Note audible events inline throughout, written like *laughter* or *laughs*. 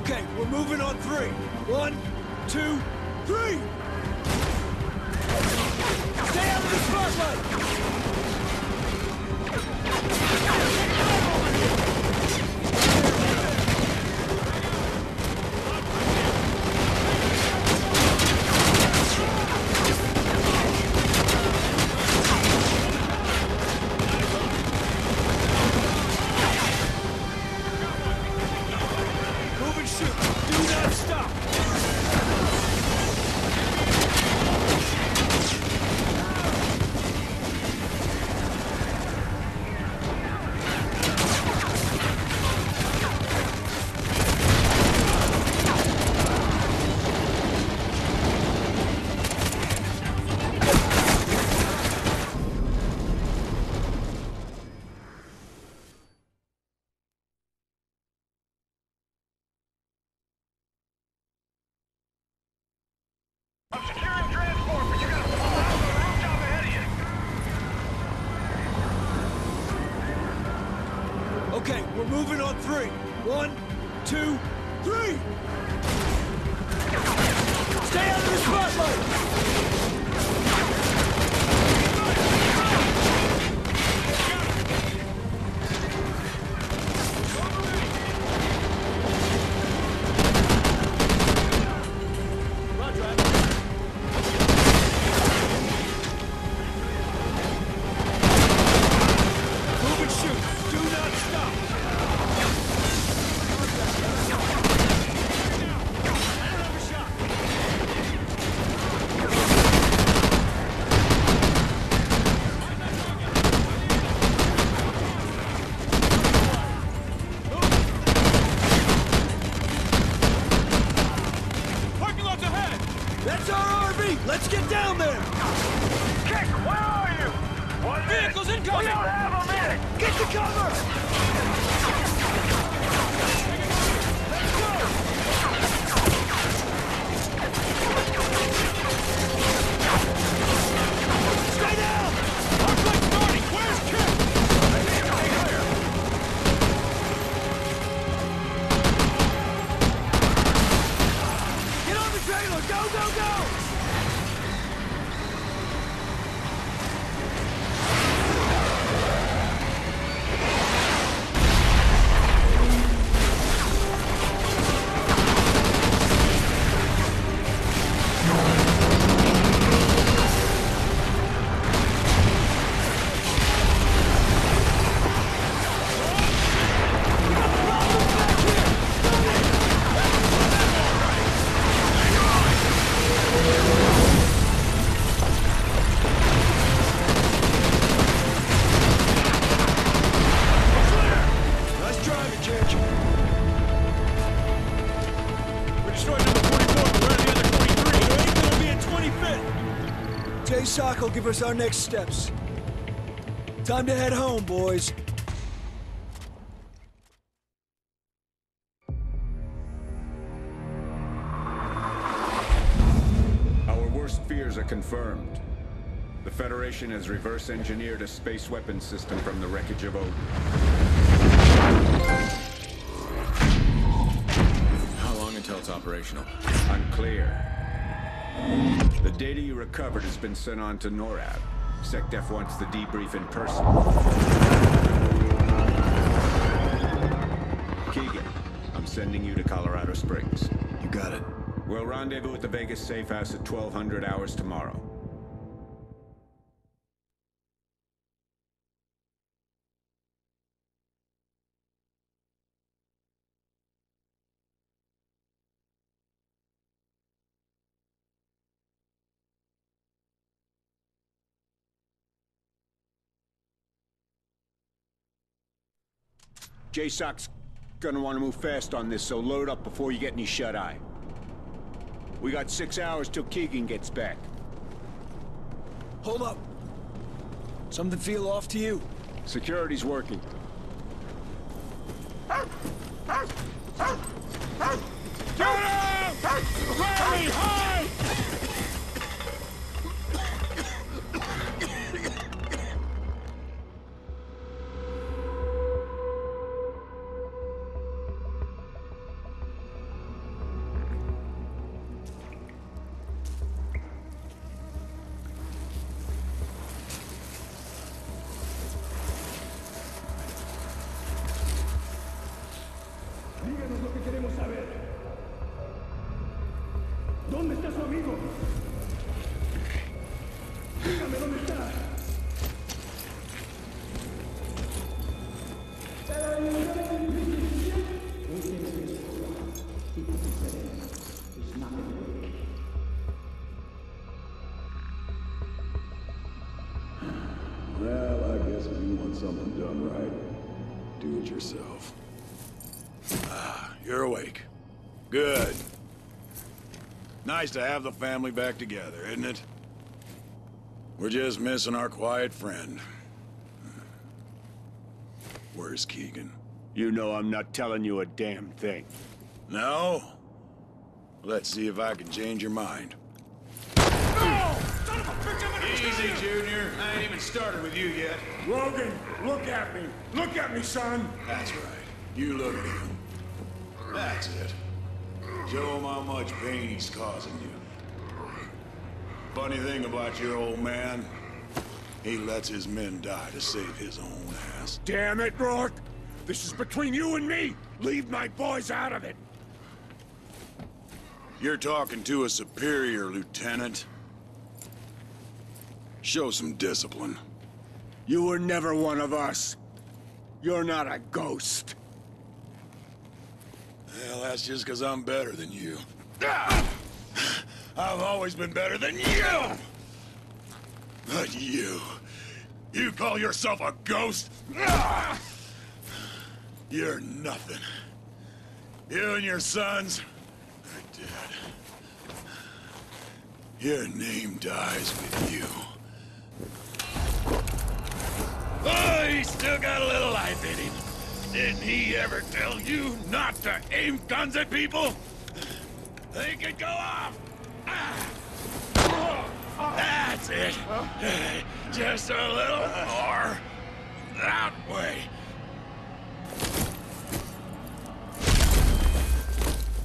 Okay, we're moving on three. One, two, three! Stay out of the spotlight! Shoot. Do not stop. Moving on three. One, two, three! Stay out of the spotlight! Sock will give us our next steps. Time to head home, boys. Our worst fears are confirmed. The Federation has reverse engineered a space weapons system from the wreckage of Odin. How long until it's operational? Unclear. The data you recovered has been sent on to NORAD. SecDef wants the debrief in person. Keegan, I'm sending you to Colorado Springs. You got it. We'll rendezvous at the Vegas safe house at 1200 hours tomorrow. JSOC's gonna want to move fast on this, so load up before you get any shut-eye. We got six hours till Keegan gets back. Hold up. Something feel off to you? Security's working. Get him! Rally, hide! Yourself. Ah, you're awake. Good. Nice to have the family back together, isn't it? We're just missing our quiet friend. Where's Keegan? You know I'm not telling you a damn thing. No? Let's see if I can change your mind. Easy, Junior. I ain't even started with you yet. Logan, look at me. Look at me, son. That's right. You look at him. That's it. Show him how much pain he's causing you. Funny thing about your old man, he lets his men die to save his own ass. Damn it, Rorke. This is between you and me. Leave my boys out of it. You're talking to a superior, Lieutenant. Show some discipline. You were never one of us. You're not a ghost. Well, that's just because I'm better than you. Ah! I've always been better than you! But you... You call yourself a ghost? Ah! You're nothing. You and your sons are dead. Your name dies with you. Oh, he's still got a little life in him. Didn't he ever tell you not to aim guns at people? They could go off. Ah. That's it. Just a little more. That way.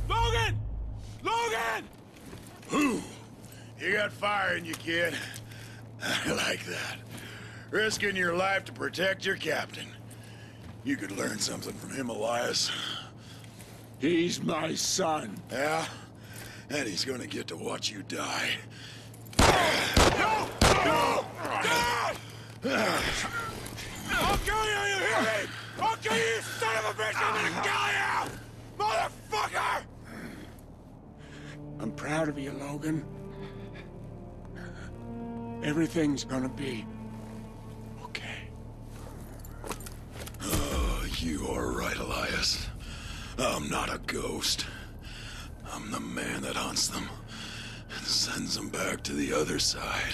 Logan! Logan! Who? You got fire in you, kid. *laughs* I like that. Risking your life to protect your captain. You could learn something from him, Elias. He's my son. Yeah? And he's gonna get to watch you die. No! No! God! I'll kill you, you hear me? I'll kill you, you son of a bitch! I'm gonna kill you! Motherfucker! I'm proud of you, Logan. Everything's gonna be you are right, Elias. I'm not a ghost. I'm the man that hunts them and sends them back to the other side.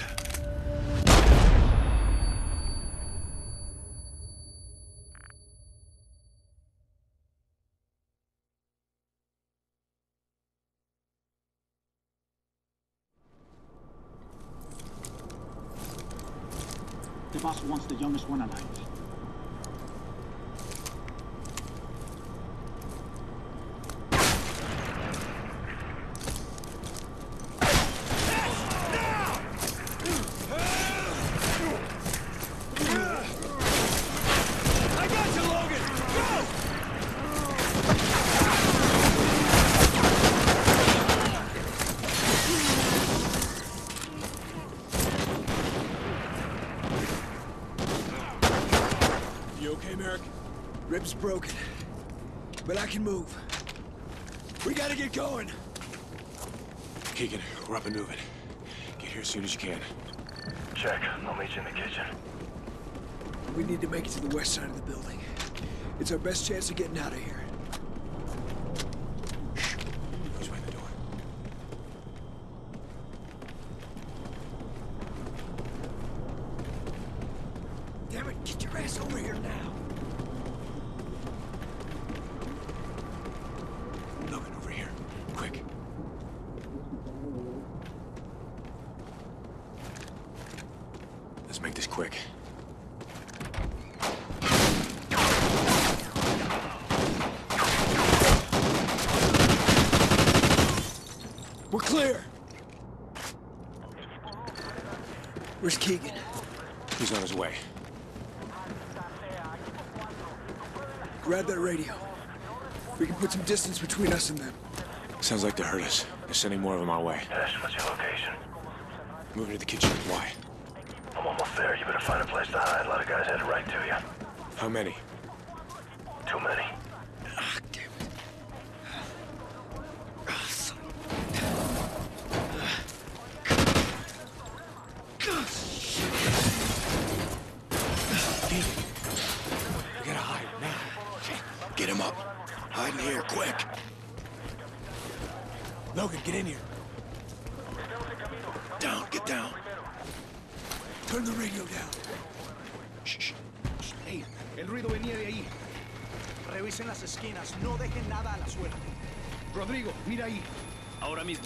The boss wants the youngest one alive. I got you, Logan! Go! You okay, Merrick? Ribs broken. But I can move. We gotta get going. Keegan, we're up and moving. Get here as soon as you can. Check. I'll meet you in the kitchen. We need to make it to the west side of the building. It's our best chance of getting out of here. Let's make this quick. We're clear. Where's Keegan? He's on his way. Grab that radio. We can put some distance between us and them. Sounds like they heard us. They're sending more of them our way. Hesh, what's your location? Moving to the kitchen. Why? I'm almost there. You better find a place to hide. A lot of guys headed right to you. How many? Too many. Ah, damn it. Ah, we gotta hide now. Get him up. Hide in here, quick. Logan, get in here. El ruido venía de ahí. Revisen las esquinas, no dejen nada a la suerte. Rodrigo, mira ahí. Ahora mismo.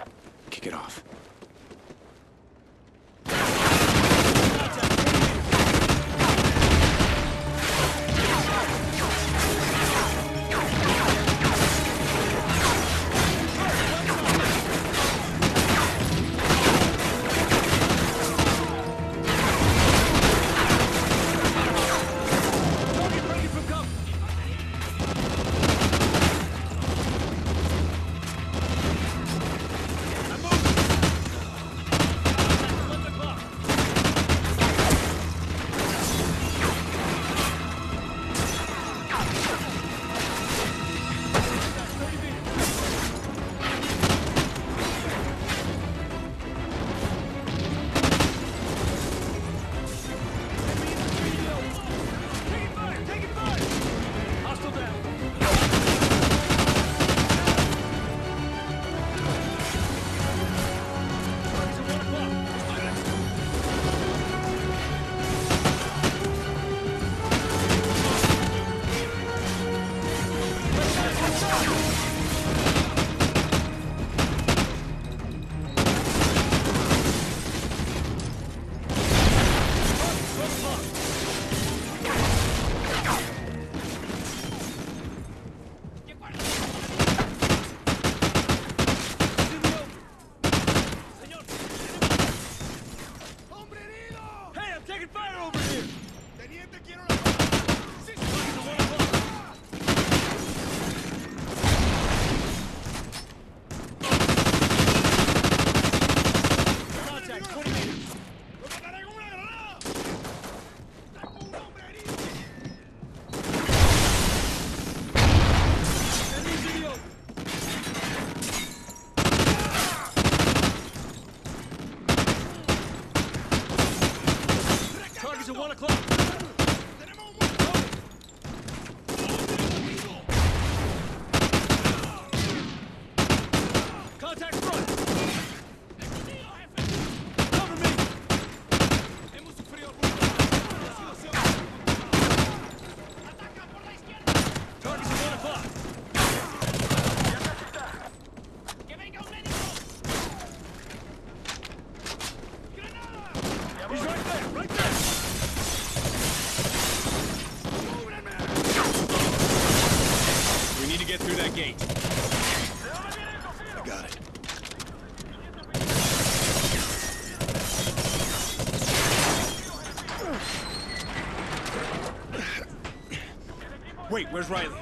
Where's Riley?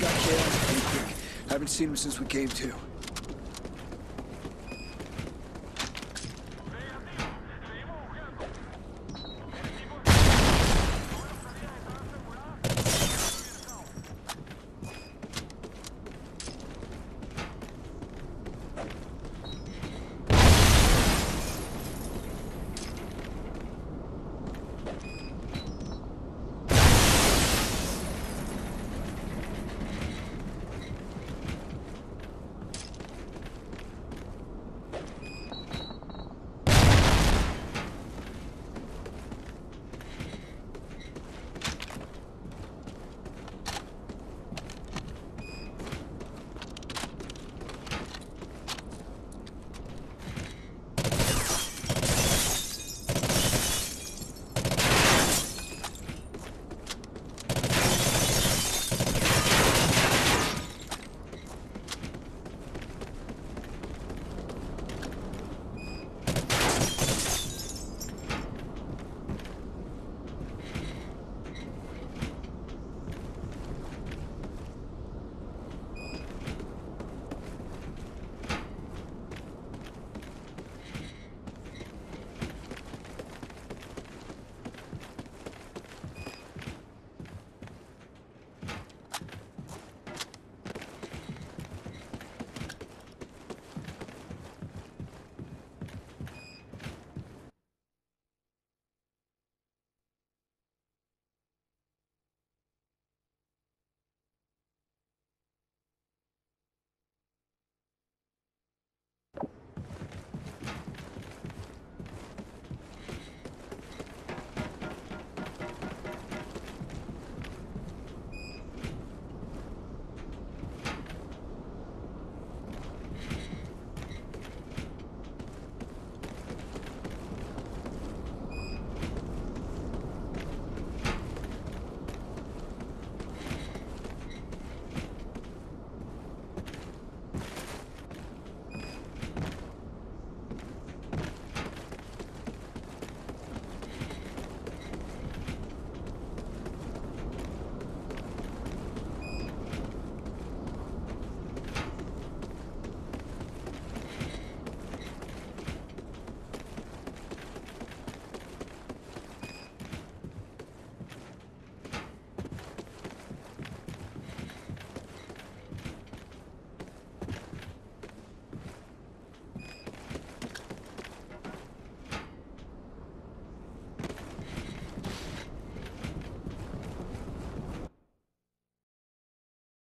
Got killed. Haven't seen him since we came to.